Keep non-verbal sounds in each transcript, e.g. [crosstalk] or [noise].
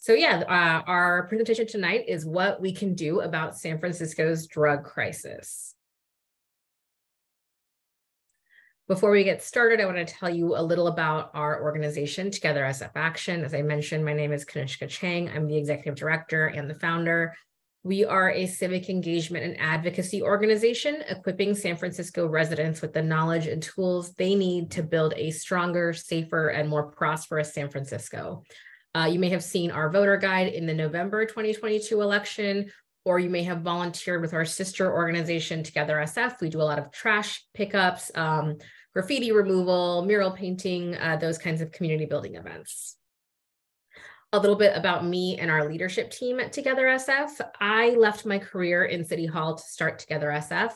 So yeah, uh, our presentation tonight is what we can do about San Francisco's drug crisis. Before we get started, I want to tell you a little about our organization, Together SF Action. As I mentioned, my name is Kanishka Cheng. I'm the executive director and the founder. We are a civic engagement and advocacy organization equipping San Francisco residents with the knowledge and tools they need to build a stronger, safer, and more prosperous San Francisco. Uh, you may have seen our voter guide in the November 2022 election, or you may have volunteered with our sister organization, Together SF. We do a lot of trash pickups, um, graffiti removal, mural painting, uh, those kinds of community building events. A little bit about me and our leadership team at Together SF. I left my career in City Hall to start Together SF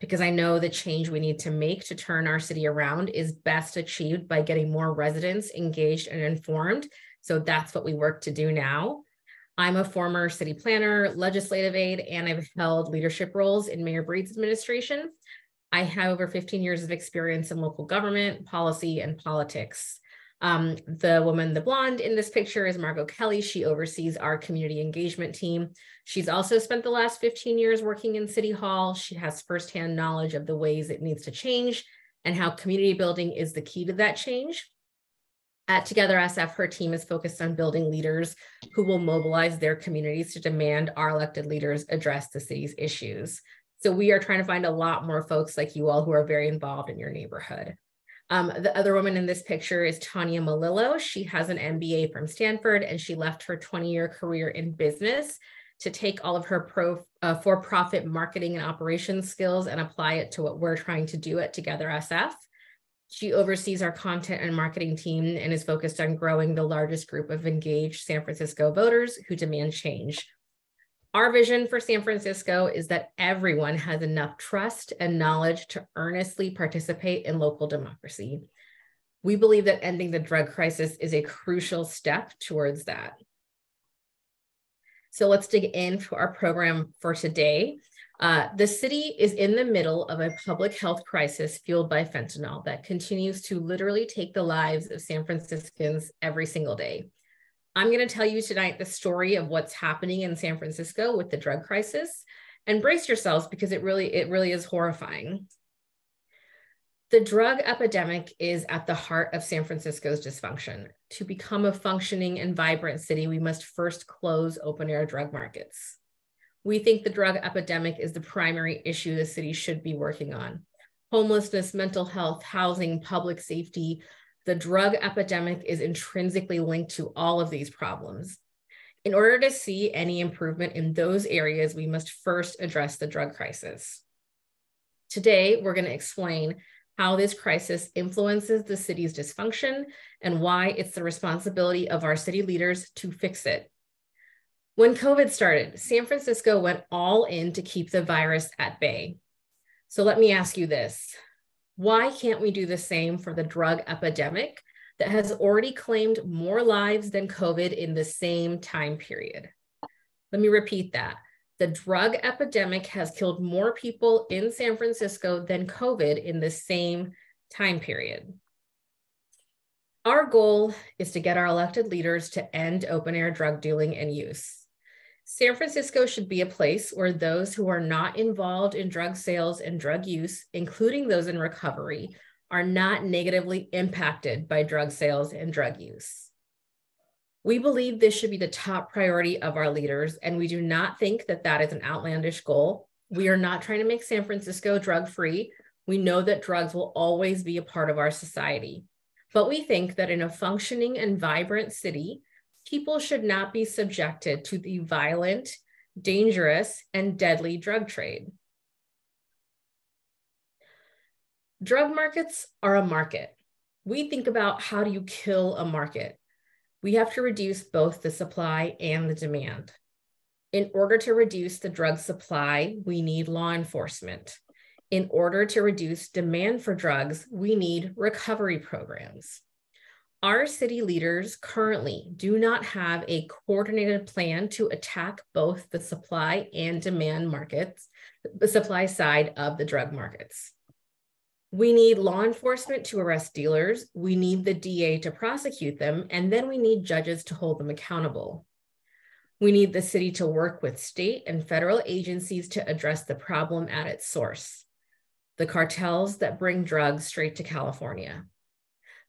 because I know the change we need to make to turn our city around is best achieved by getting more residents engaged and informed. So that's what we work to do now. I'm a former city planner, legislative aide, and I've held leadership roles in Mayor Breed's administration. I have over 15 years of experience in local government, policy, and politics. Um, the woman, the blonde in this picture is Margot Kelly. She oversees our community engagement team. She's also spent the last 15 years working in City Hall. She has firsthand knowledge of the ways it needs to change and how community building is the key to that change. At Together SF, her team is focused on building leaders who will mobilize their communities to demand our elected leaders address the city's issues. So we are trying to find a lot more folks like you all who are very involved in your neighborhood. Um, the other woman in this picture is Tanya Malillo. She has an MBA from Stanford and she left her 20 year career in business to take all of her pro, uh, for profit marketing and operations skills and apply it to what we're trying to do at Together SF. She oversees our content and marketing team and is focused on growing the largest group of engaged San Francisco voters who demand change. Our vision for San Francisco is that everyone has enough trust and knowledge to earnestly participate in local democracy. We believe that ending the drug crisis is a crucial step towards that. So let's dig into our program for today. Uh, the city is in the middle of a public health crisis fueled by fentanyl that continues to literally take the lives of San Franciscans every single day. I'm going to tell you tonight the story of what's happening in San Francisco with the drug crisis and brace yourselves because it really it really is horrifying. The drug epidemic is at the heart of San Francisco's dysfunction. To become a functioning and vibrant city, we must first close open air drug markets. We think the drug epidemic is the primary issue the city should be working on. Homelessness, mental health, housing, public safety, the drug epidemic is intrinsically linked to all of these problems. In order to see any improvement in those areas, we must first address the drug crisis. Today, we're going to explain how this crisis influences the city's dysfunction and why it's the responsibility of our city leaders to fix it. When COVID started, San Francisco went all in to keep the virus at bay. So let me ask you this why can't we do the same for the drug epidemic that has already claimed more lives than COVID in the same time period? Let me repeat that. The drug epidemic has killed more people in San Francisco than COVID in the same time period. Our goal is to get our elected leaders to end open air drug dealing and use. San Francisco should be a place where those who are not involved in drug sales and drug use, including those in recovery, are not negatively impacted by drug sales and drug use. We believe this should be the top priority of our leaders, and we do not think that that is an outlandish goal. We are not trying to make San Francisco drug free. We know that drugs will always be a part of our society. But we think that in a functioning and vibrant city, people should not be subjected to the violent, dangerous, and deadly drug trade. Drug markets are a market. We think about how do you kill a market? We have to reduce both the supply and the demand. In order to reduce the drug supply, we need law enforcement. In order to reduce demand for drugs, we need recovery programs. Our city leaders currently do not have a coordinated plan to attack both the supply and demand markets, the supply side of the drug markets. We need law enforcement to arrest dealers. We need the DA to prosecute them. And then we need judges to hold them accountable. We need the city to work with state and federal agencies to address the problem at its source the cartels that bring drugs straight to California.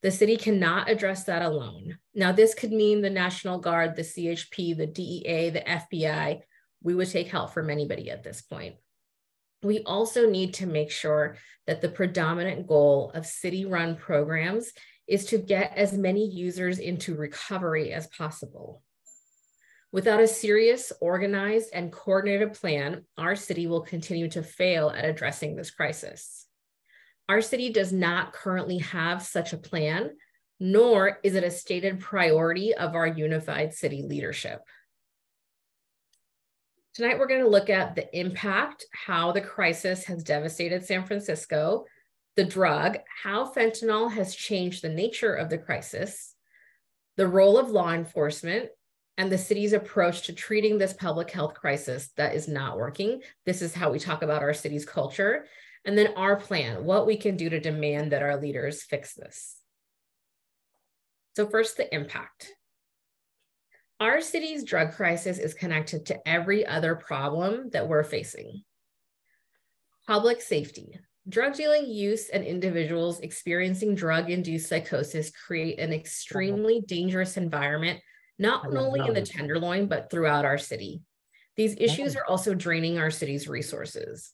The city cannot address that alone. Now, this could mean the National Guard, the CHP, the DEA, the FBI. We would take help from anybody at this point. We also need to make sure that the predominant goal of city run programs is to get as many users into recovery as possible. Without a serious, organized, and coordinated plan, our city will continue to fail at addressing this crisis. Our city does not currently have such a plan, nor is it a stated priority of our unified city leadership. Tonight, we're going to look at the impact, how the crisis has devastated San Francisco, the drug, how fentanyl has changed the nature of the crisis, the role of law enforcement, and the city's approach to treating this public health crisis that is not working. This is how we talk about our city's culture. And then our plan, what we can do to demand that our leaders fix this. So, first, the impact. Our city's drug crisis is connected to every other problem that we're facing. Public safety. Drug dealing use and individuals experiencing drug induced psychosis create an extremely dangerous environment not only in the Tenderloin, but throughout our city. These issues are also draining our city's resources.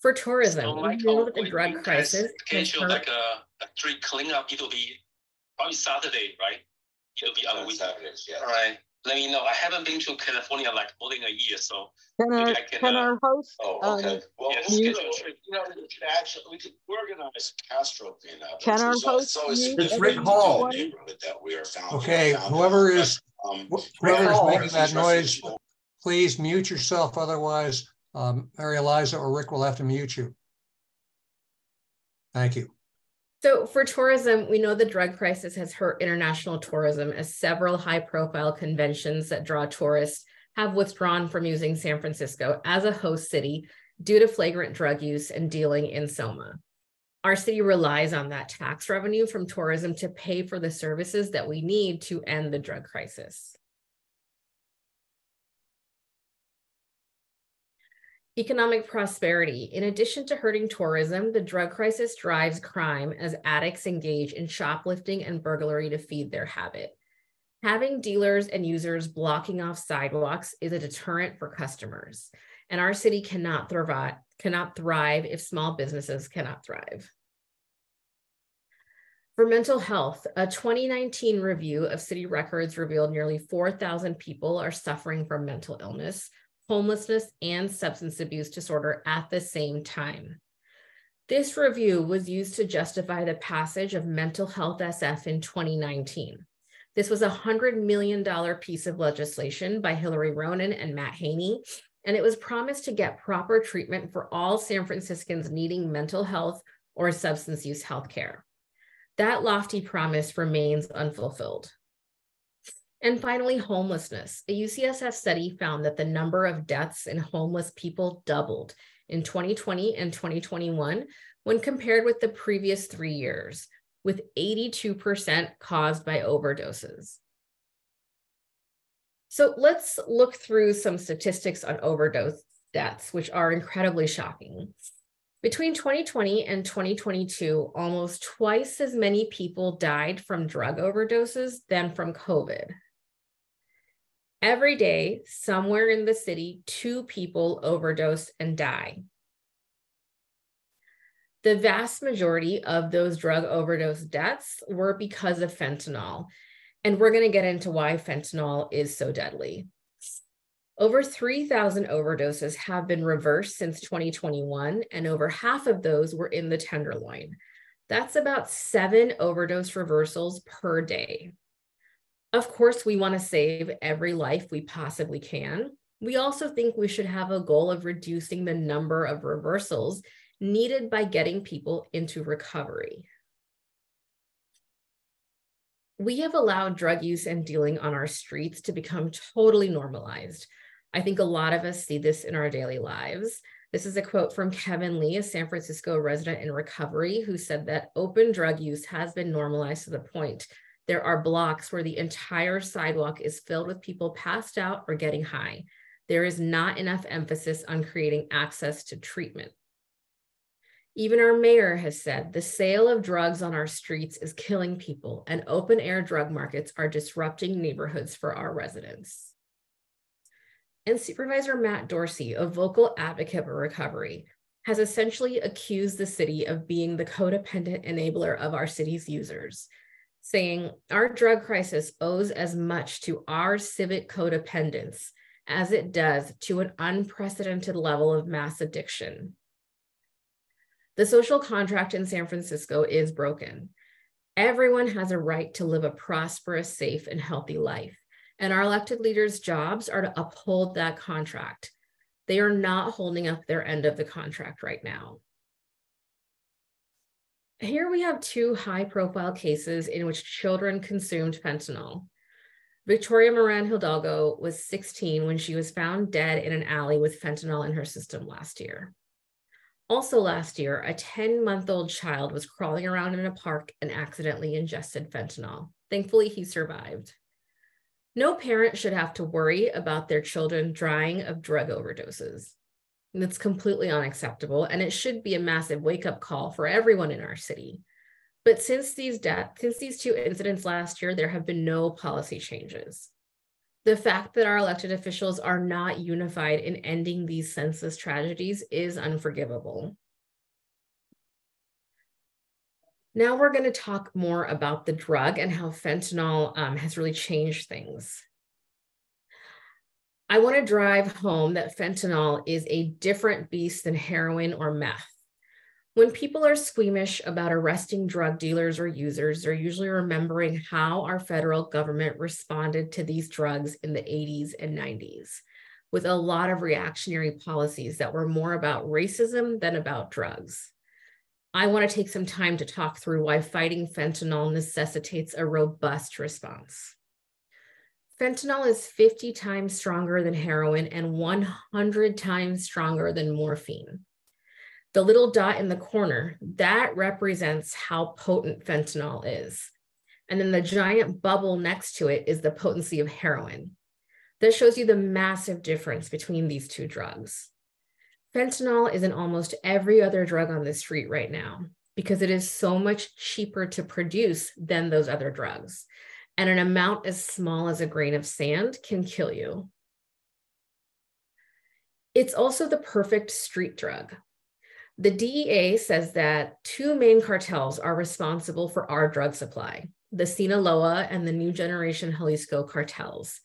For tourism, so we know that the drug crisis. Schedule like a, a street cleanup, it'll be probably Saturday, right? It'll be on weekends. Yeah. All right. Let me know. I haven't been to California like more than a year, so can our, can, can uh, our host? Oh, okay. Um, well, yes, you, you know, we could actually we could organize Castro cleanup. Can our host? It's Rick Hall. That we are found, okay, found whoever is um, whoever is making that noise, please mute yourself. Otherwise, um, Mary Eliza or Rick will have to mute you. Thank you. So for tourism, we know the drug crisis has hurt international tourism as several high profile conventions that draw tourists have withdrawn from using San Francisco as a host city due to flagrant drug use and dealing in Soma. Our city relies on that tax revenue from tourism to pay for the services that we need to end the drug crisis. Economic prosperity. In addition to hurting tourism, the drug crisis drives crime as addicts engage in shoplifting and burglary to feed their habit. Having dealers and users blocking off sidewalks is a deterrent for customers, and our city cannot thrive, cannot thrive if small businesses cannot thrive. For mental health, a 2019 review of city records revealed nearly 4,000 people are suffering from mental illness, homelessness, and substance abuse disorder at the same time. This review was used to justify the passage of Mental Health SF in 2019. This was a $100 million piece of legislation by Hillary Ronan and Matt Haney, and it was promised to get proper treatment for all San Franciscans needing mental health or substance use health care. That lofty promise remains unfulfilled. And finally, homelessness. A UCSF study found that the number of deaths in homeless people doubled in 2020 and 2021 when compared with the previous three years, with 82% caused by overdoses. So let's look through some statistics on overdose deaths, which are incredibly shocking. Between 2020 and 2022, almost twice as many people died from drug overdoses than from COVID. Every day, somewhere in the city, two people overdose and die. The vast majority of those drug overdose deaths were because of fentanyl. And we're going to get into why fentanyl is so deadly. Over 3,000 overdoses have been reversed since 2021, and over half of those were in the Tenderloin. That's about seven overdose reversals per day. Of course, we want to save every life we possibly can. We also think we should have a goal of reducing the number of reversals needed by getting people into recovery. We have allowed drug use and dealing on our streets to become totally normalized. I think a lot of us see this in our daily lives. This is a quote from Kevin Lee, a San Francisco resident in recovery, who said that open drug use has been normalized to the point There are blocks where the entire sidewalk is filled with people passed out or getting high. There is not enough emphasis on creating access to treatment. Even our mayor has said the sale of drugs on our streets is killing people, and open air drug markets are disrupting neighborhoods for our residents. And Supervisor Matt Dorsey, a vocal advocate for recovery, has essentially accused the city of being the codependent enabler of our city's users, saying our drug crisis owes as much to our civic codependence as it does to an unprecedented level of mass addiction. The social contract in San Francisco is broken. Everyone has a right to live a prosperous, safe, and healthy life. And our elected leaders' jobs are to uphold that contract. They are not holding up their end of the contract right now. Here we have two high profile cases in which children consumed fentanyl. Victoria Moran Hidalgo was 16 when she was found dead in an alley with fentanyl in her system last year. Also, last year, a 10 month old child was crawling around in a park and accidentally ingested fentanyl. Thankfully, he survived. No parent should have to worry about their children dying of drug overdoses. That's completely unacceptable, and it should be a massive wake up call for everyone in our city. But since these deaths, since these two incidents last year, there have been no policy changes the fact that our elected officials are not unified in ending these senseless tragedies is unforgivable. Now we're going to talk more about the drug and how fentanyl um, has really changed things. I want to drive home that fentanyl is a different beast than heroin or meth. When people are squeamish about arresting drug dealers or users, they're usually remembering how our federal government responded to these drugs in the 80s and 90s with a lot of reactionary policies that were more about racism than about drugs. I want to take some time to talk through why fighting fentanyl necessitates a robust response. Fentanyl is 50 times stronger than heroin and 100 times stronger than morphine. The little dot in the corner, that represents how potent fentanyl is. And then the giant bubble next to it is the potency of heroin. This shows you the massive difference between these two drugs. Fentanyl is in almost every other drug on the street right now because it is so much cheaper to produce than those other drugs. And an amount as small as a grain of sand can kill you. It's also the perfect street drug. The DEA says that two main cartels are responsible for our drug supply the Sinaloa and the New Generation Jalisco cartels.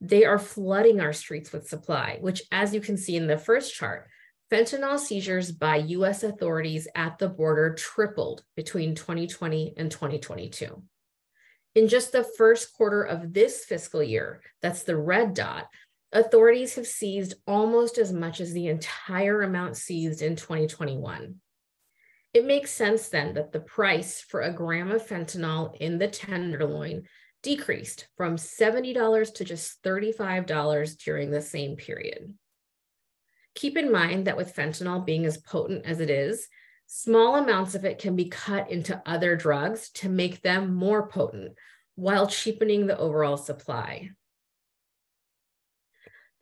They are flooding our streets with supply, which, as you can see in the first chart, fentanyl seizures by US authorities at the border tripled between 2020 and 2022. In just the first quarter of this fiscal year, that's the red dot, authorities have seized almost as much as the entire amount seized in 2021. It makes sense then that the price for a gram of fentanyl in the tenderloin decreased from $70 to just $35 during the same period. Keep in mind that with fentanyl being as potent as it is, small amounts of it can be cut into other drugs to make them more potent while cheapening the overall supply.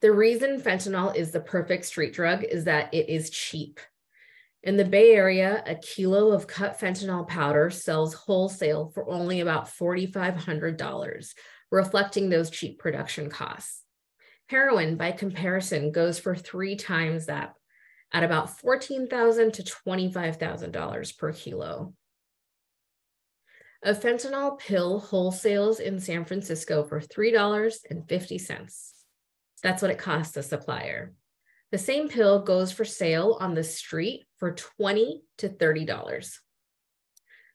The reason fentanyl is the perfect street drug is that it is cheap. In the Bay Area, a kilo of cut fentanyl powder sells wholesale for only about $4,500, reflecting those cheap production costs. Heroin, by comparison, goes for three times that at about 14,000 to $25,000 per kilo. A fentanyl pill wholesales in San Francisco for $3.50. That's what it costs a supplier. The same pill goes for sale on the street for 20 to $30.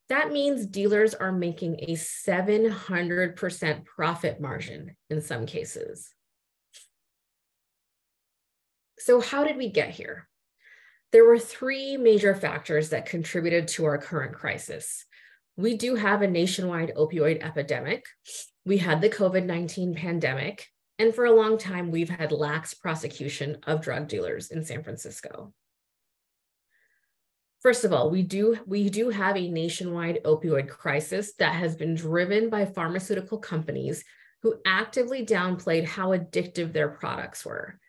That means dealers are making a 700% profit margin in some cases. So, how did we get here? There were three major factors that contributed to our current crisis. We do have a nationwide opioid epidemic. We had the COVID 19 pandemic, and for a long time, we've had lax prosecution of drug dealers in San Francisco. First of all, we do we do have a nationwide opioid crisis that has been driven by pharmaceutical companies who actively downplayed how addictive their products were.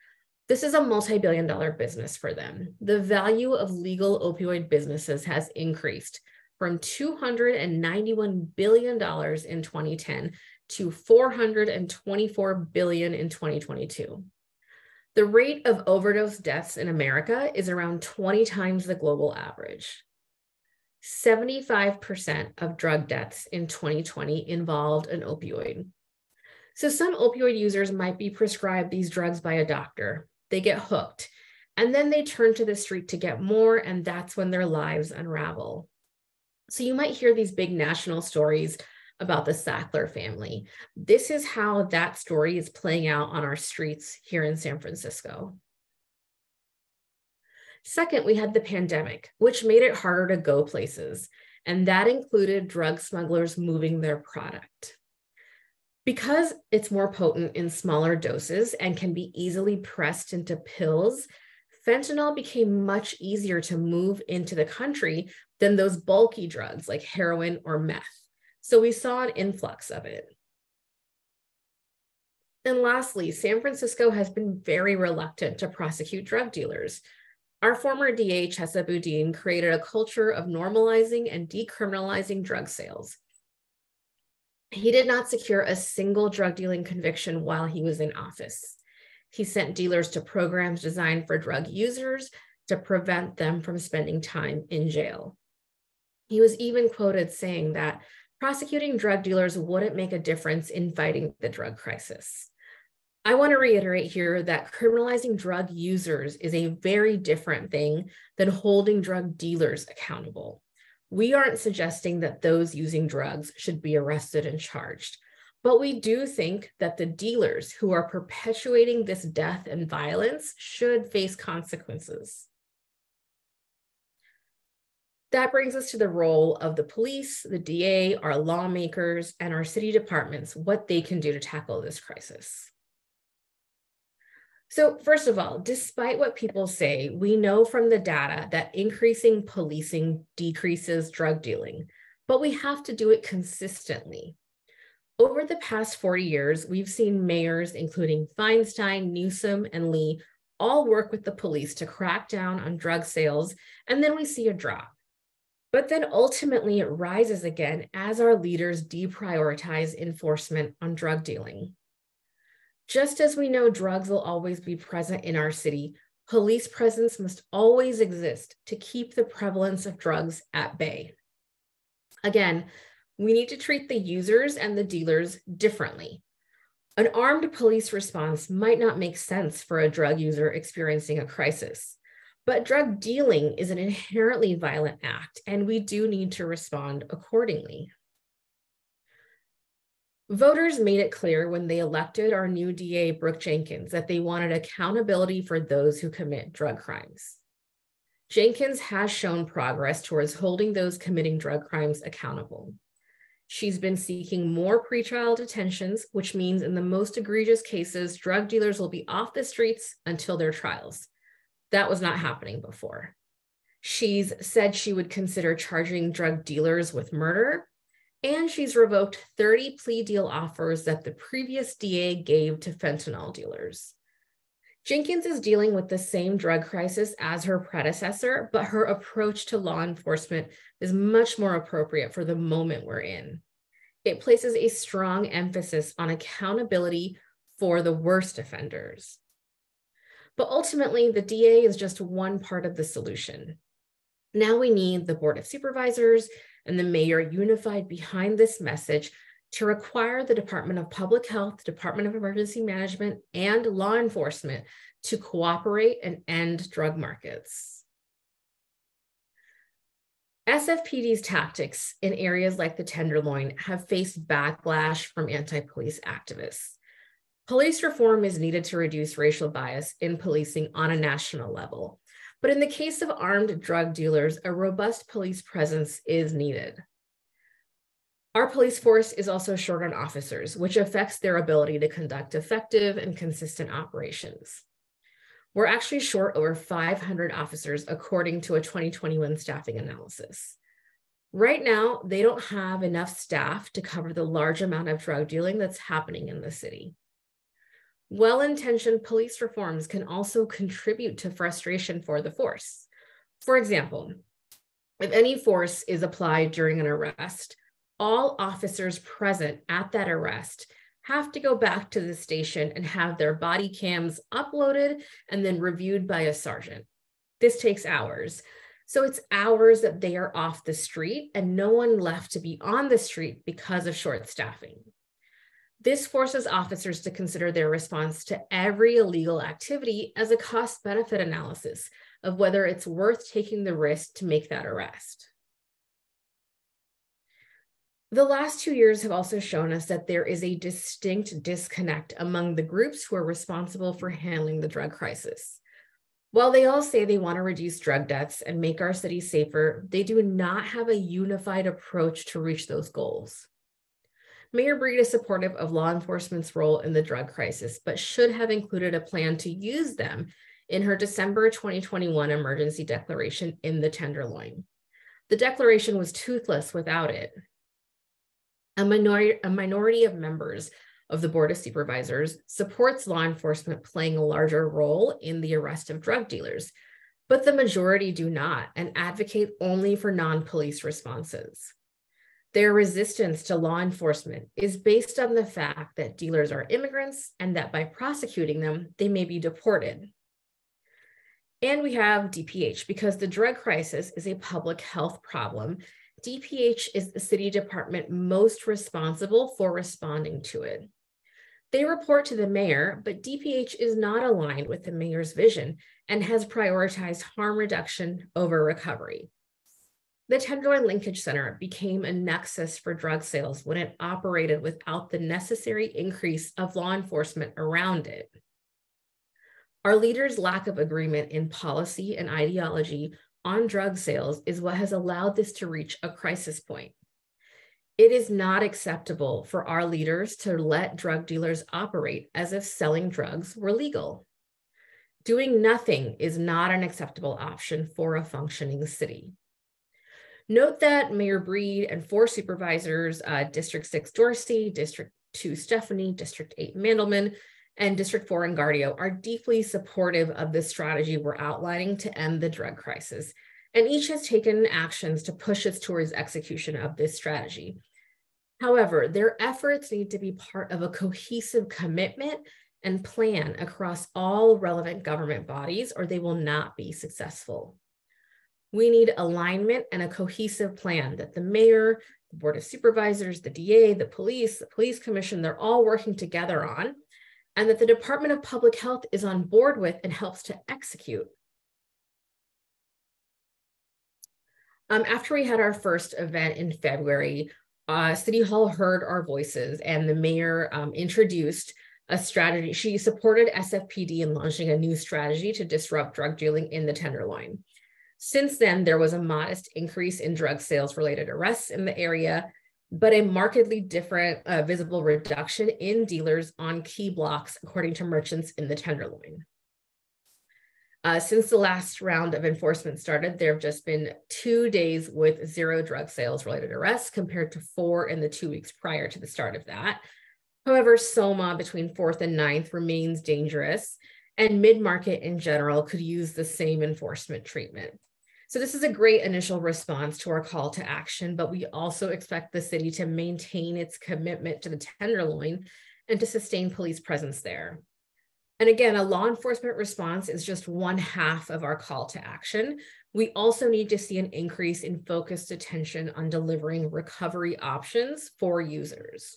This is a multi-billion dollar business for them. The value of legal opioid businesses has increased from $291 billion in 2010 to 424 billion in 2022. The rate of overdose deaths in America is around 20 times the global average. 75% of drug deaths in 2020 involved an opioid. So some opioid users might be prescribed these drugs by a doctor. They get hooked, and then they turn to the street to get more, and that's when their lives unravel. So you might hear these big national stories about the Sackler family. This is how that story is playing out on our streets here in San Francisco. Second, we had the pandemic, which made it harder to go places, and that included drug smugglers moving their product. Because it's more potent in smaller doses and can be easily pressed into pills, fentanyl became much easier to move into the country than those bulky drugs like heroin or meth. So we saw an influx of it. And lastly, San Francisco has been very reluctant to prosecute drug dealers. Our former DA, Chesa Boudin, created a culture of normalizing and decriminalizing drug sales. He did not secure a single drug dealing conviction while he was in office. He sent dealers to programs designed for drug users to prevent them from spending time in jail. He was even quoted saying that prosecuting drug dealers wouldn't make a difference in fighting the drug crisis. I want to reiterate here that criminalizing drug users is a very different thing than holding drug dealers accountable. We aren't suggesting that those using drugs should be arrested and charged, but we do think that the dealers who are perpetuating this death and violence should face consequences. That brings us to the role of the police, the DA, our lawmakers, and our city departments, what they can do to tackle this crisis. So, first of all, despite what people say, we know from the data that increasing policing decreases drug dealing, but we have to do it consistently. Over the past 40 years, we've seen mayors, including Feinstein, Newsom, and Lee, all work with the police to crack down on drug sales, and then we see a drop. But then ultimately it rises again as our leaders deprioritize enforcement on drug dealing. Just as we know drugs will always be present in our city, police presence must always exist to keep the prevalence of drugs at bay. Again, we need to treat the users and the dealers differently. An armed police response might not make sense for a drug user experiencing a crisis. But drug dealing is an inherently violent act, and we do need to respond accordingly. Voters made it clear when they elected our new DA, Brooke Jenkins, that they wanted accountability for those who commit drug crimes. Jenkins has shown progress towards holding those committing drug crimes accountable. She's been seeking more pretrial detentions, which means in the most egregious cases, drug dealers will be off the streets until their trials. That was not happening before. She's said she would consider charging drug dealers with murder, and she's revoked 30 plea deal offers that the previous DA gave to fentanyl dealers. Jenkins is dealing with the same drug crisis as her predecessor, but her approach to law enforcement is much more appropriate for the moment we're in. It places a strong emphasis on accountability for the worst offenders. But ultimately, the DA is just one part of the solution. Now we need the Board of Supervisors and the mayor unified behind this message to require the Department of Public Health, Department of Emergency Management, and law enforcement to cooperate and end drug markets. SFPD's tactics in areas like the Tenderloin have faced backlash from anti police activists. Police reform is needed to reduce racial bias in policing on a national level. But in the case of armed drug dealers, a robust police presence is needed. Our police force is also short on officers, which affects their ability to conduct effective and consistent operations. we're actually short over 500 officers according to a 2021 staffing analysis. Right now, they don't have enough staff to cover the large amount of drug dealing that's happening in the city. Well intentioned police reforms can also contribute to frustration for the force. For example, if any force is applied during an arrest, all officers present at that arrest have to go back to the station and have their body cams uploaded and then reviewed by a sergeant. This takes hours. So it's hours that they are off the street and no one left to be on the street because of short staffing. This forces officers to consider their response to every illegal activity as a cost benefit analysis of whether it's worth taking the risk to make that arrest. The last two years have also shown us that there is a distinct disconnect among the groups who are responsible for handling the drug crisis. While they all say they want to reduce drug deaths and make our city safer, they do not have a unified approach to reach those goals. Mayor Breed is supportive of law enforcement's role in the drug crisis, but should have included a plan to use them in her December 2021 emergency declaration in the Tenderloin. The declaration was toothless without it. A minority, a minority of members of the Board of Supervisors supports law enforcement playing a larger role in the arrest of drug dealers, but the majority do not and advocate only for non police responses. Their resistance to law enforcement is based on the fact that dealers are immigrants and that by prosecuting them, they may be deported. And we have DPH because the drug crisis is a public health problem. DPH is the city department most responsible for responding to it. They report to the mayor, but DPH is not aligned with the mayor's vision and has prioritized harm reduction over recovery. The Tenderloin Linkage Center became a nexus for drug sales when it operated without the necessary increase of law enforcement around it. Our leaders' lack of agreement in policy and ideology on drug sales is what has allowed this to reach a crisis point. It is not acceptable for our leaders to let drug dealers operate as if selling drugs were legal. Doing nothing is not an acceptable option for a functioning city. Note that Mayor Breed and four supervisors, uh, District 6 Dorsey, District 2 Stefani, District 8 Mandelman, and District 4 Engardio are deeply supportive of the strategy we're outlining to end the drug crisis, and each has taken actions to push us towards execution of this strategy. However, their efforts need to be part of a cohesive commitment and plan across all relevant government bodies, or they will not be successful. We need alignment and a cohesive plan that the mayor, the board of supervisors, the DA, the police, the police commission, they're all working together on, and that the Department of Public Health is on board with and helps to execute. Um, after we had our first event in February, uh, City Hall heard our voices and the mayor um, introduced a strategy. She supported SFPD in launching a new strategy to disrupt drug dealing in the Tenderloin. Since then, there was a modest increase in drug sales related arrests in the area, but a markedly different uh, visible reduction in dealers on key blocks, according to merchants in the Tenderloin. Uh, since the last round of enforcement started, there have just been two days with zero drug sales related arrests compared to four in the two weeks prior to the start of that. However, SOMA between 4th and 9th remains dangerous, and mid market in general could use the same enforcement treatment. So this is a great initial response to our call to action, but we also expect the city to maintain its commitment to the Tenderloin and to sustain police presence there. And again, a law enforcement response is just one half of our call to action. We also need to see an increase in focused attention on delivering recovery options for users.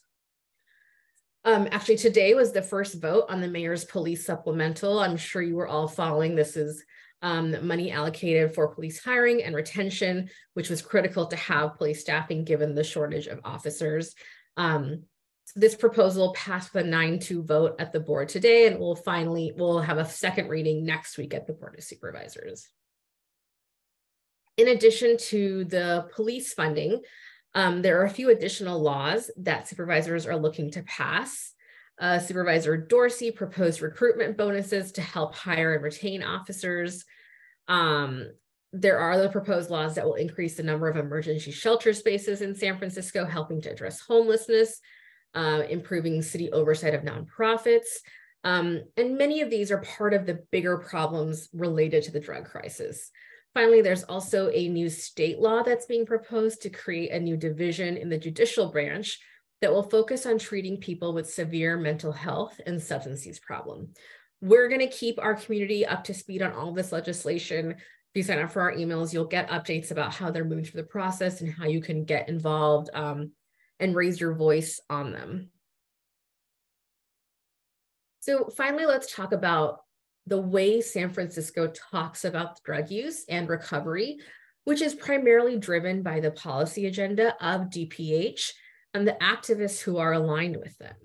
Um, actually, today was the first vote on the mayor's police supplemental. I'm sure you were all following. This is um, money allocated for police hiring and retention, which was critical to have police staffing given the shortage of officers. Um, this proposal passed the 9-2 vote at the board today, and we'll finally, we'll have a second reading next week at the Board of Supervisors. In addition to the police funding, um, there are a few additional laws that supervisors are looking to pass. Uh, Supervisor Dorsey proposed recruitment bonuses to help hire and retain officers. Um, there are the proposed laws that will increase the number of emergency shelter spaces in San Francisco, helping to address homelessness, uh, improving city oversight of nonprofits. Um, and many of these are part of the bigger problems related to the drug crisis. Finally, there's also a new state law that's being proposed to create a new division in the judicial branch that will focus on treating people with severe mental health and substance use problem. We're going to keep our community up to speed on all this legislation. If you sign up for our emails, you'll get updates about how they're moving through the process and how you can get involved um, and raise your voice on them. So finally, let's talk about the way San Francisco talks about drug use and recovery, which is primarily driven by the policy agenda of DPH and the activists who are aligned with them.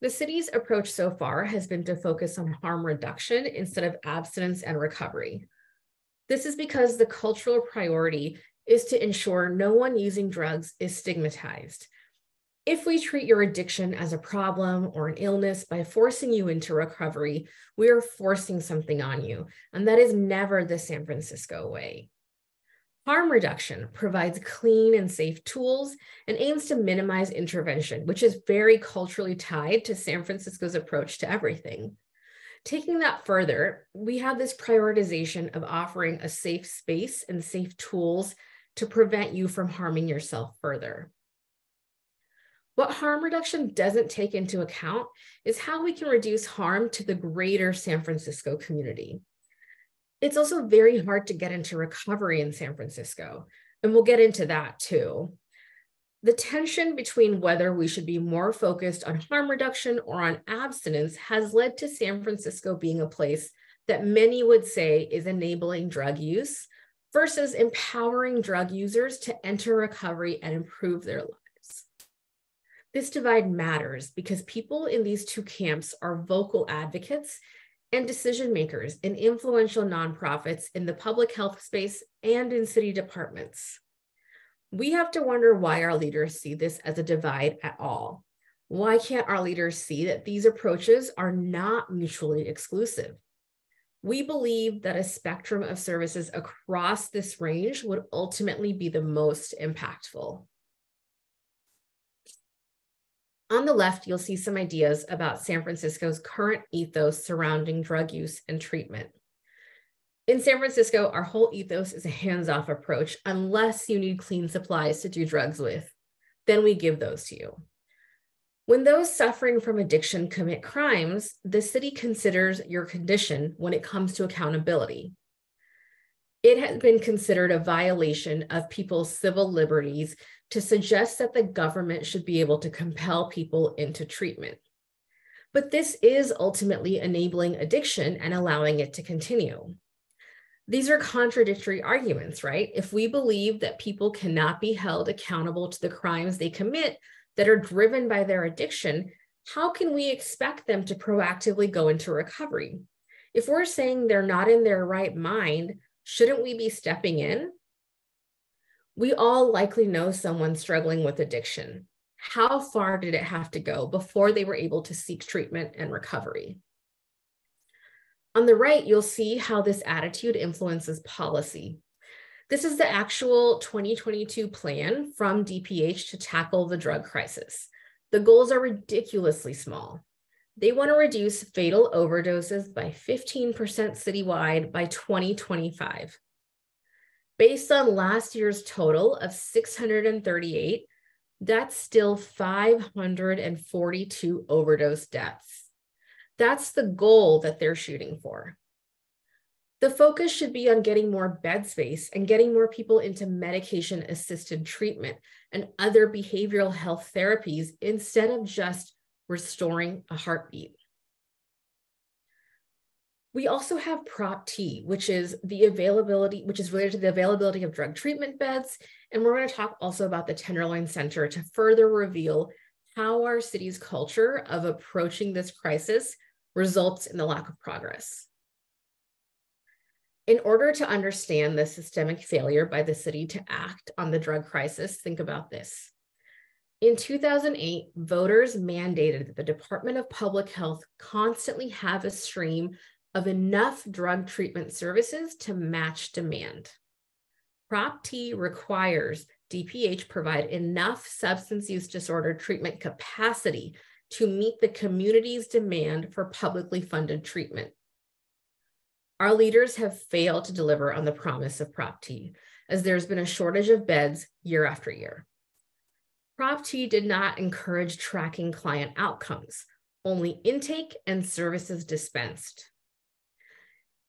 The city's approach so far has been to focus on harm reduction instead of abstinence and recovery. This is because the cultural priority is to ensure no one using drugs is stigmatized. If we treat your addiction as a problem or an illness by forcing you into recovery, we are forcing something on you, and that is never the San Francisco way. Harm reduction provides clean and safe tools and aims to minimize intervention, which is very culturally tied to San Francisco's approach to everything. Taking that further, we have this prioritization of offering a safe space and safe tools to prevent you from harming yourself further. What harm reduction doesn't take into account is how we can reduce harm to the greater San Francisco community. It's also very hard to get into recovery in San Francisco, and we'll get into that too. The tension between whether we should be more focused on harm reduction or on abstinence has led to San Francisco being a place that many would say is enabling drug use versus empowering drug users to enter recovery and improve their lives. This divide matters because people in these two camps are vocal advocates and decision makers in influential nonprofits in the public health space and in city departments. We have to wonder why our leaders see this as a divide at all. Why can't our leaders see that these approaches are not mutually exclusive? We believe that a spectrum of services across this range would ultimately be the most impactful. On the left, you'll see some ideas about San Francisco's current ethos surrounding drug use and treatment. In San Francisco, our whole ethos is a hands off approach unless you need clean supplies to do drugs with. Then we give those to you. When those suffering from addiction commit crimes, the city considers your condition when it comes to accountability. It has been considered a violation of people's civil liberties to suggest that the government should be able to compel people into treatment. But this is ultimately enabling addiction and allowing it to continue. These are contradictory arguments, right? If we believe that people cannot be held accountable to the crimes they commit that are driven by their addiction, how can we expect them to proactively go into recovery? If we're saying they're not in their right mind, shouldn't we be stepping in we all likely know someone struggling with addiction. How far did it have to go before they were able to seek treatment and recovery? On the right, you'll see how this attitude influences policy. This is the actual 2022 plan from DPH to tackle the drug crisis. The goals are ridiculously small. They want to reduce fatal overdoses by 15% citywide by 2025. Based on last year's total of 638, that's still 542 overdose deaths. That's the goal that they're shooting for. The focus should be on getting more bed space and getting more people into medication assisted treatment and other behavioral health therapies instead of just restoring a heartbeat. We also have Prop T, which is the availability, which is related to the availability of drug treatment beds. And we're going to talk also about the Tenderloin Center to further reveal how our city's culture of approaching this crisis results in the lack of progress. In order to understand the systemic failure by the city to act on the drug crisis, think about this. In 2008, voters mandated that the Department of Public Health constantly have a stream of enough drug treatment services to match demand. Prop T requires DPH provide enough substance use disorder treatment capacity to meet the community's demand for publicly funded treatment. Our leaders have failed to deliver on the promise of Prop T, as there's been a shortage of beds year after year. Prop T did not encourage tracking client outcomes, only intake and services dispensed.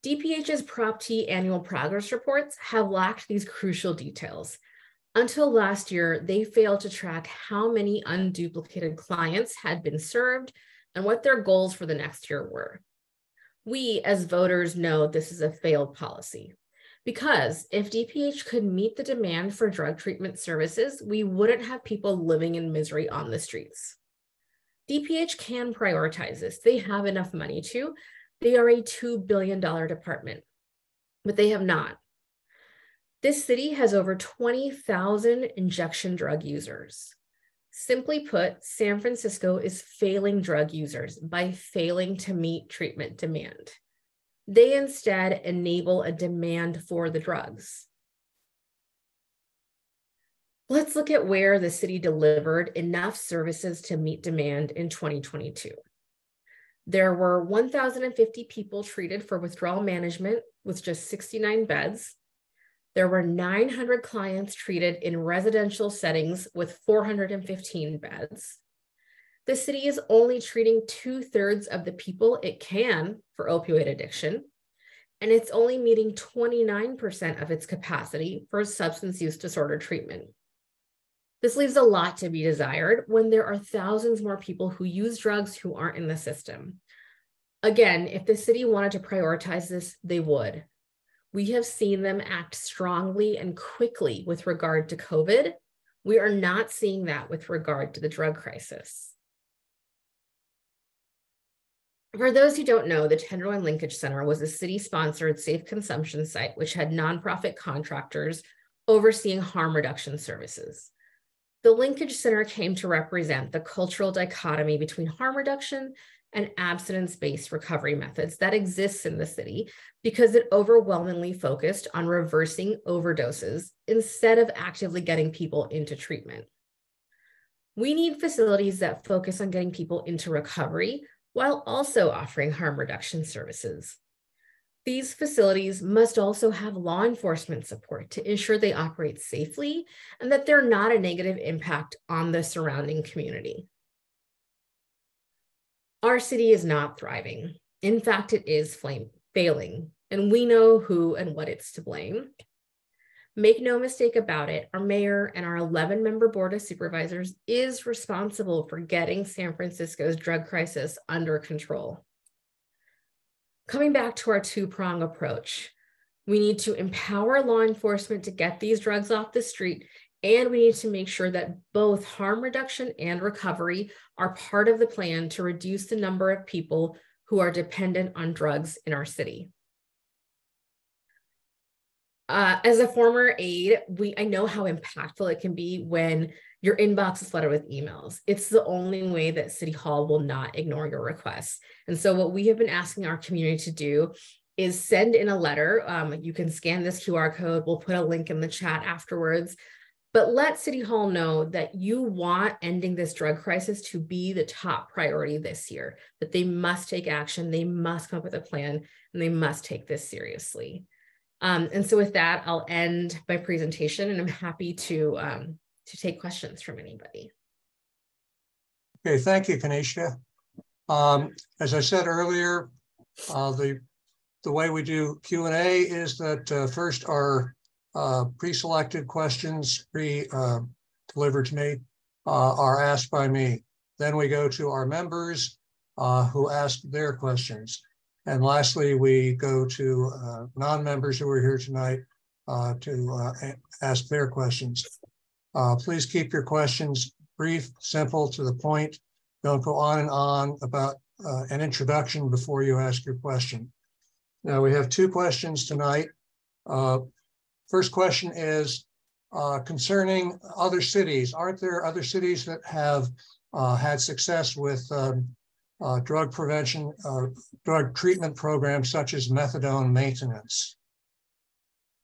DPH's Prop T annual progress reports have lacked these crucial details. Until last year, they failed to track how many unduplicated clients had been served and what their goals for the next year were. We, as voters, know this is a failed policy. Because if DPH could meet the demand for drug treatment services, we wouldn't have people living in misery on the streets. DPH can prioritize this. They have enough money to, they are a $2 billion department, but they have not. This city has over 20,000 injection drug users. Simply put, San Francisco is failing drug users by failing to meet treatment demand. They instead enable a demand for the drugs. Let's look at where the city delivered enough services to meet demand in 2022. There were 1,050 people treated for withdrawal management with just 69 beds. There were 900 clients treated in residential settings with 415 beds. The city is only treating two thirds of the people it can for opioid addiction, and it's only meeting 29% of its capacity for substance use disorder treatment. This leaves a lot to be desired when there are thousands more people who use drugs who aren't in the system. Again, if the city wanted to prioritize this, they would. We have seen them act strongly and quickly with regard to COVID. We are not seeing that with regard to the drug crisis. For those who don't know, the Tenderloin Linkage Center was a city sponsored safe consumption site which had nonprofit contractors overseeing harm reduction services. The Linkage Center came to represent the cultural dichotomy between harm reduction and abstinence based recovery methods that exists in the city because it overwhelmingly focused on reversing overdoses instead of actively getting people into treatment. We need facilities that focus on getting people into recovery while also offering harm reduction services. These facilities must also have law enforcement support to ensure they operate safely and that they're not a negative impact on the surrounding community. Our city is not thriving. In fact, it is failing, and we know who and what it's to blame. Make no mistake about it, our mayor and our 11 member board of supervisors is responsible for getting San Francisco's drug crisis under control. Coming back to our two prong approach, we need to empower law enforcement to get these drugs off the street, and we need to make sure that both harm reduction and recovery are part of the plan to reduce the number of people who are dependent on drugs in our city. Uh, as a former aide, we I know how impactful it can be when your inbox is flooded with emails. It's the only way that City Hall will not ignore your requests. And so, what we have been asking our community to do is send in a letter. Um, you can scan this QR code. We'll put a link in the chat afterwards. But let City Hall know that you want ending this drug crisis to be the top priority this year, that they must take action, they must come up with a plan, and they must take this seriously. Um, and so with that, I'll end my presentation and I'm happy to um, to take questions from anybody. Okay, thank you, Kanishka. Um, as I said earlier, uh, the the way we do Q&A is that uh, first our uh, pre-selected questions pre-delivered uh, to me uh, are asked by me. Then we go to our members uh, who ask their questions. And lastly, we go to non-members who are here tonight to ask their questions. Uh, please keep your questions brief, simple, to the point. Don't go on and on about uh, an introduction before you ask your question. Now we have two questions tonight. Uh, first question is, uh, concerning other cities. Aren't there other cities that have uh, had success with um, uh, drug prevention, uh, drug treatment programs such as methadone maintenance?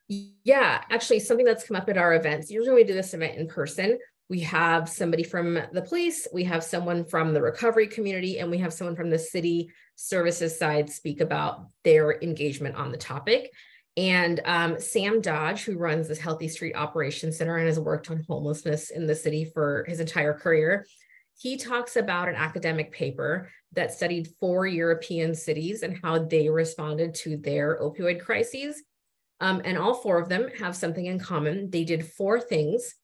Yeah, actually, something that's come up at our events. Usually, we do this event in person. We have somebody from the police, we have someone from the recovery community, and we have someone from the city services side speak about their engagement on the topic. And um, Sam Dodge, who runs this Healthy Street Operations Center and has worked on homelessness in the city for his entire career, he talks about an academic paper that studied four European cities and how they responded to their opioid crises. Um, and all four of them have something in common. They did four things.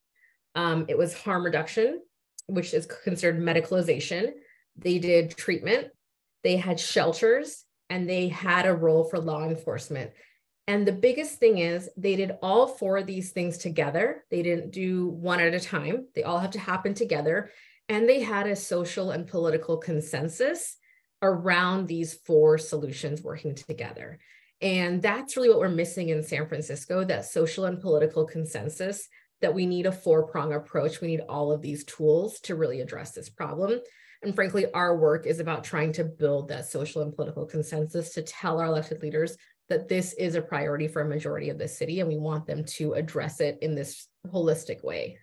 Um, it was harm reduction, which is considered medicalization. They did treatment, they had shelters, and they had a role for law enforcement. And the biggest thing is they did all four of these things together. They didn't do one at a time. They all have to happen together. And they had a social and political consensus around these four solutions working together. And that's really what we're missing in San Francisco that social and political consensus that we need a four prong approach. We need all of these tools to really address this problem. And frankly, our work is about trying to build that social and political consensus to tell our elected leaders that this is a priority for a majority of the city and we want them to address it in this holistic way.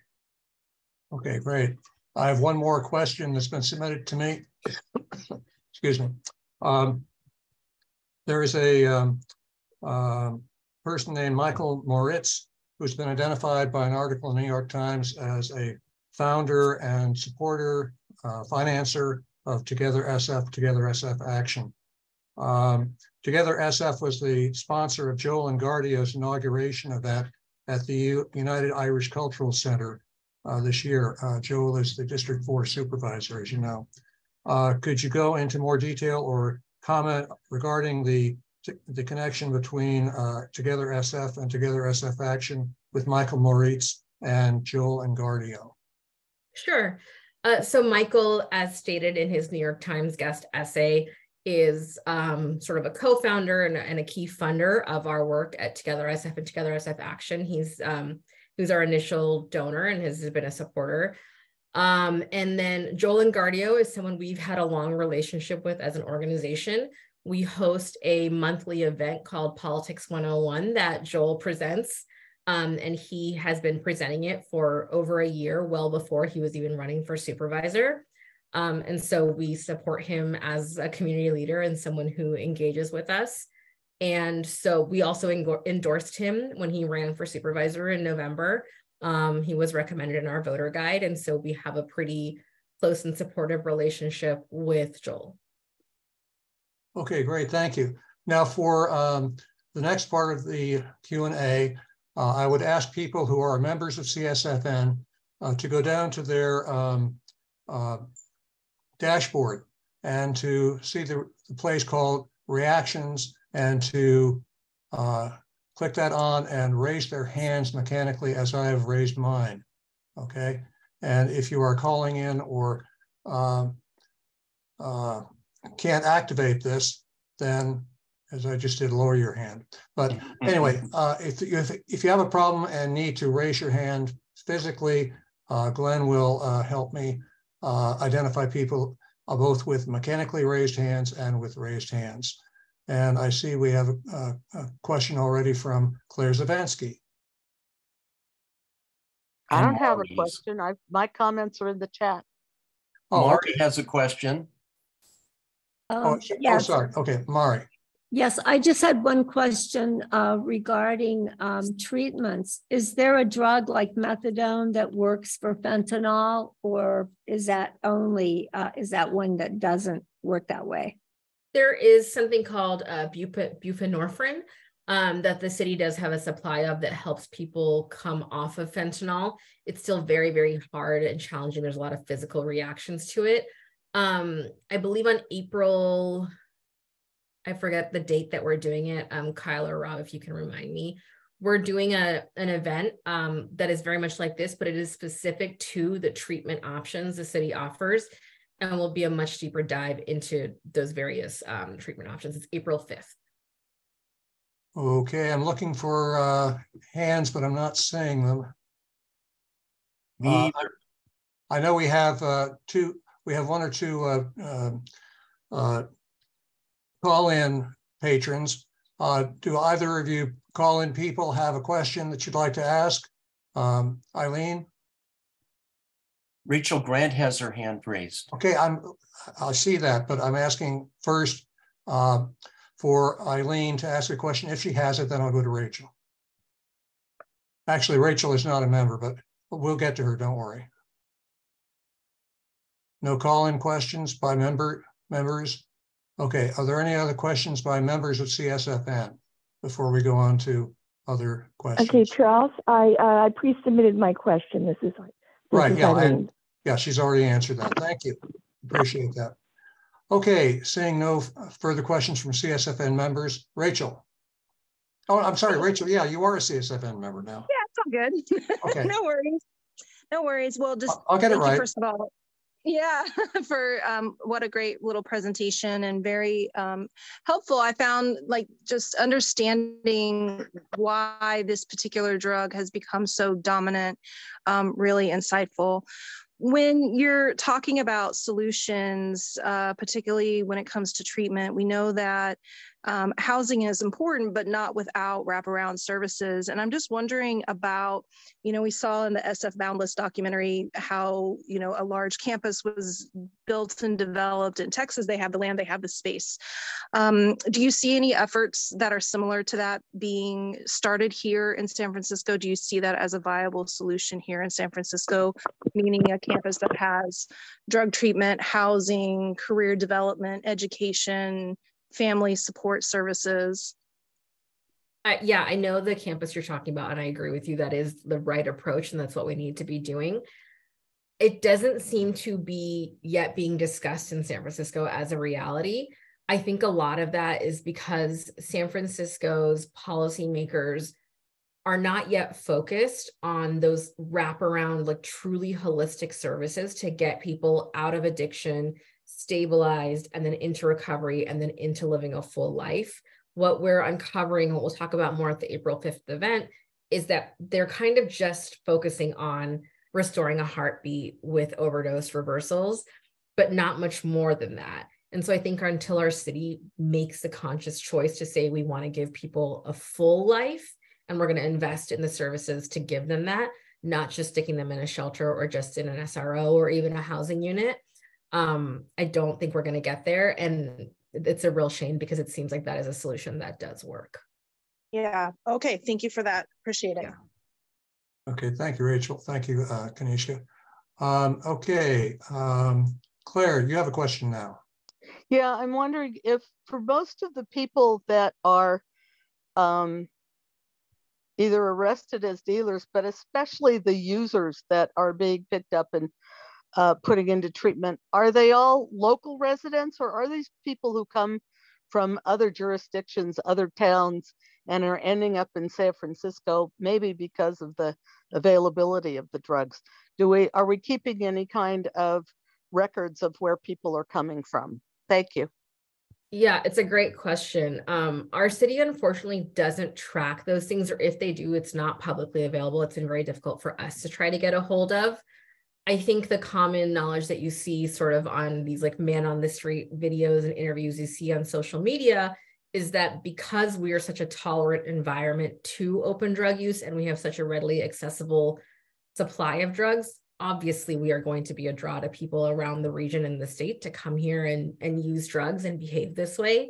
Okay, great. I have one more question that's been submitted to me. [coughs] Excuse me. Um, there is a um, uh, person named Michael Moritz who's been identified by an article in the New York Times as a founder and supporter, uh, financer of Together SF, Together SF Action. Um, Together SF was the sponsor of Joel Engardio's inauguration event at the United Irish Cultural Center uh, this year. Uh, Joel is the District 4 supervisor, as you know. Uh, could you go into more detail or comment regarding the, the connection between uh, Together SF and Together SF Action with Michael Moritz and Joel and Engardio? Sure. Uh, so Michael, as stated in his New York Times guest essay, is um, sort of a co-founder and, and, a key funder of our work at Together SF and Together SF Action. He's um, who's our initial donor and has been a supporter. Um, and then Joel Engardio is someone we've had a long relationship with as an organization. We host a monthly event called Politics 101 that Joel presents. Um, and he has been presenting it for over a year, well before he was even running for supervisor. Um, and so we support him as a community leader and someone who engages with us. And so we also endorsed him when he ran for supervisor in November. Um, he was recommended in our voter guide. And so we have a pretty close and supportive relationship with Joel. Okay, great. Thank you. Now for um, the next part of the Q&A, uh, I would ask people who are members of CSFN uh, to go down to their um, uh, dashboard and to see the, the place called reactions and to uh, click that on and raise their hands mechanically as I have raised mine. Okay. And if you are calling in or um, uh, can't activate this, then as I just did, lower your hand. But [laughs] anyway, uh, if, if, if you have a problem and need to raise your hand physically, uh, Glenn will uh, help me uh, identify people uh, both with mechanically raised hands and with raised hands. And I see we have a, a question already from Claire Zavansky. I don't have a question. I my comments are in the chat. Oh, Marty has a question. Um, oh, yes. oh, sorry. Okay, Mari. Yes, I just had one question uh, regarding um, treatments. Is there a drug like methadone that works for fentanyl, or is that only uh, is that one that doesn't work that way? There is something called uh, buprenorphine um, that the city does have a supply of that helps people come off of fentanyl. It's still very, very hard and challenging. There's a lot of physical reactions to it. Um, I believe on April I forget the date that we're doing it. Um, Kyle or Rob, if you can remind me, we're doing a an event um, that is very much like this, but it is specific to the treatment options the city offers, and will be a much deeper dive into those various um, treatment options. It's April fifth. Okay, I'm looking for uh, hands, but I'm not seeing them. Uh, I know we have uh, two, we have one or two uh, um, uh, call-in patrons. Uh, do either of you call-in people have a question that you'd like to ask? Um, Eileen? Rachel Grant has her hand raised. Okay, I'm, I see that, but I'm asking first uh, for Eileen to ask a question. If she has it, then I'll go to Rachel. Actually, Rachel is not a member, but we'll get to her, don't worry. No call-in questions by member members? Okay, are there any other questions by members of CSFN before we go on to other questions? Okay, Charles, I uh, I pre-submitted my question. This is this right. Is yeah, and, yeah, she's already answered that. Thank you. Appreciate that. Okay, seeing no further questions from CSFN members, Rachel. Oh, I'm sorry, Rachel. Yeah, you are a CSFN member now. Yeah, it's all good. Okay. [laughs] no worries. No worries. Well, just I'll get it right. first of all, yeah, [laughs] for um, what a great little presentation and very um, helpful. I found like just understanding why this particular drug has become so dominant, um, really insightful when you're talking about solutions, uh, particularly when it comes to treatment, we know that um, housing is important, but not without wraparound services. And I'm just wondering about, you know, we saw in the SF Boundless documentary how, you know, a large campus was built and developed in Texas. They have the land, they have the space. Um, do you see any efforts that are similar to that being started here in San Francisco? Do you see that as a viable solution here in San Francisco, meaning a campus that has drug treatment, housing, career development, education, family support services. Uh, yeah, I know the campus you're talking about, and I agree with you. That is the right approach, and that's what we need to be doing. It doesn't seem to be yet being discussed in San Francisco as a reality. I think a lot of that is because San Francisco's policymakers are not yet focused on those wraparound, like truly holistic services to get people out of addiction, stabilized and then into recovery and then into living a full life. What we're uncovering, what we'll talk about more at the April 5th event, is that they're kind of just focusing on restoring a heartbeat with overdose reversals, but not much more than that. And so I think until our city makes the conscious choice to say we want to give people a full life and we're going to invest in the services to give them that, not just sticking them in a shelter or just in an SRO or even a housing unit, um, I don't think we're going to get there. And it's a real shame because it seems like that is a solution that does work. Yeah. Okay. Thank you for that. Appreciate it. Yeah. Okay. Thank you, Rachel. Thank you, uh, Kanishka. Um, okay. Um, Claire, you have a question now. Yeah, I'm wondering if for most of the people that are um, either arrested as dealers, but especially the users that are being picked up and uh, putting into treatment, are they all local residents or are these people who come from other jurisdictions, other towns, and are ending up in San Francisco, maybe because of the availability of the drugs? Do we are we keeping any kind of records of where people are coming from? Thank you. Yeah, it's a great question. Um, our city unfortunately doesn't track those things, or if they do, it's not publicly available. It's been very difficult for us to try to get a hold of. I think the common knowledge that you see sort of on these like man on the street videos and interviews you see on social media is that because we are such a tolerant environment to open drug use and we have such a readily accessible supply of drugs, obviously we are going to be a draw to people around the region and the state to come here and, and use drugs and behave this way.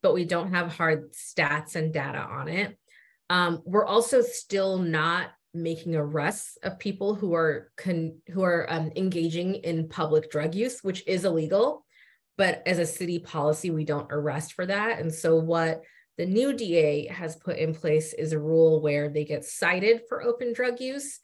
But we don't have hard stats and data on it. Um, we're also still not making arrests of people who are con- who are um, engaging in public drug use, which is illegal. But as a city policy, we don't arrest for that. And so what the new DA has put in place is a rule where they get cited for open drug use.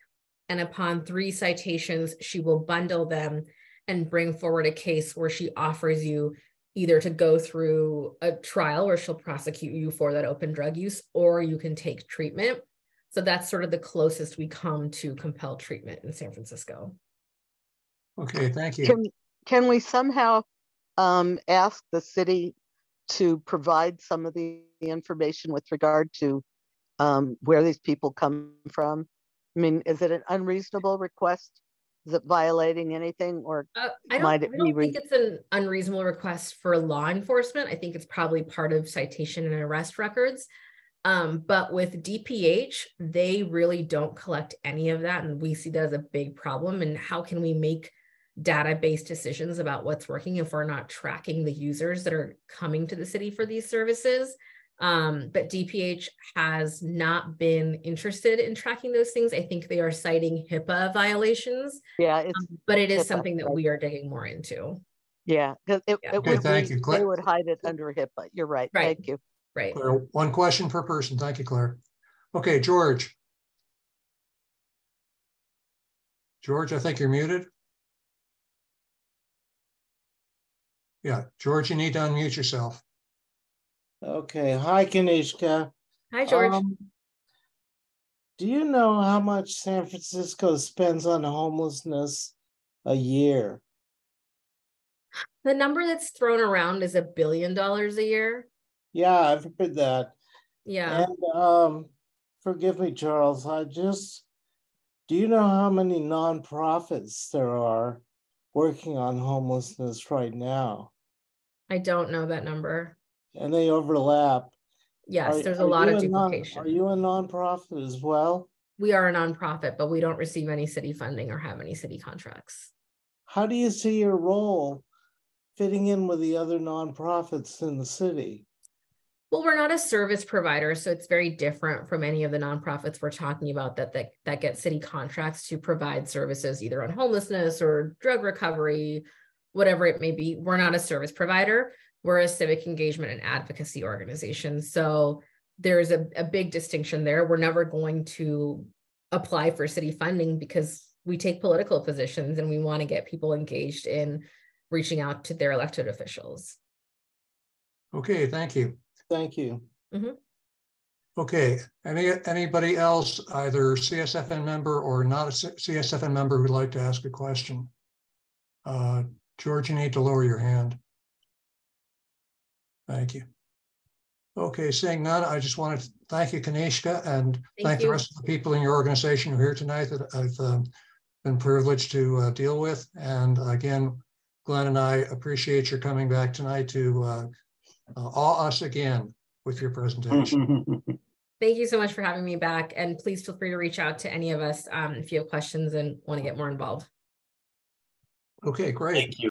And upon three citations, she will bundle them and bring forward a case where she offers you either to go through a trial where she'll prosecute you for that open drug use, or you can take treatment. So that's sort of the closest we come to compelled treatment in San Francisco. Okay, thank you. Can, can we somehow um, ask the city to provide some of the information with regard to um, where these people come from? I mean, is it an unreasonable request Is it violating anything or uh, I don't, I don't think it's an unreasonable request for law enforcement. I think it's probably part of citation and arrest records. Um, but with DPH, they really don't collect any of that. And we see that as a big problem. And how can we make data-based decisions about what's working if we're not tracking the users that are coming to the city for these services? Um, but DPH has not been interested in tracking those things. I think they are citing HIPAA violations. Yeah, um, but it is HIPAA, something that we are digging more into. Yeah, because it, yeah. it okay, would thank you, Claire. they would hide it under HIPAA. You're right. right. Thank you. Right. Claire, one question per person. Thank you, Claire. Okay, George. George, I think you're muted. Yeah, George, you need to unmute yourself. Okay. Hi, Kanishka. Hi, George. Um, do you know how much San Francisco spends on homelessness a year? The number that's thrown around is a billion dollars a year. Yeah, I've heard that. Yeah. And um, forgive me, Charles. I just do you know how many nonprofits there are working on homelessness right now? I don't know that number and they overlap. Yes, are, there's a lot of duplication. Non, are you a nonprofit as well? We are a nonprofit, but we don't receive any city funding or have any city contracts. How do you see your role fitting in with the other nonprofits in the city? Well, we're not a service provider, so it's very different from any of the nonprofits we're talking about that, that that get city contracts to provide services either on homelessness or drug recovery, whatever it may be. We're not a service provider we're a civic engagement and advocacy organization. So there's a, a big distinction there. We're never going to apply for city funding because we take political positions and we want to get people engaged in reaching out to their elected officials. Okay, thank you. Thank you. Mm-hmm. Okay, any anybody else, either CSFN member or not a CSFN member who'd like to ask a question? Uh, George, you need to lower your hand. Thank you. Okay, seeing none, I just want to thank you, Kanishka, and thank, thank the rest of the people in your organization who are here tonight that I've um, been privileged to uh, deal with. And again, Glenn and I appreciate your coming back tonight to uh, uh, awe us again with your presentation. [laughs] Thank you so much for having me back. And please feel free to reach out to any of us um, if you have questions and want to get more involved. Okay, great. Thank you.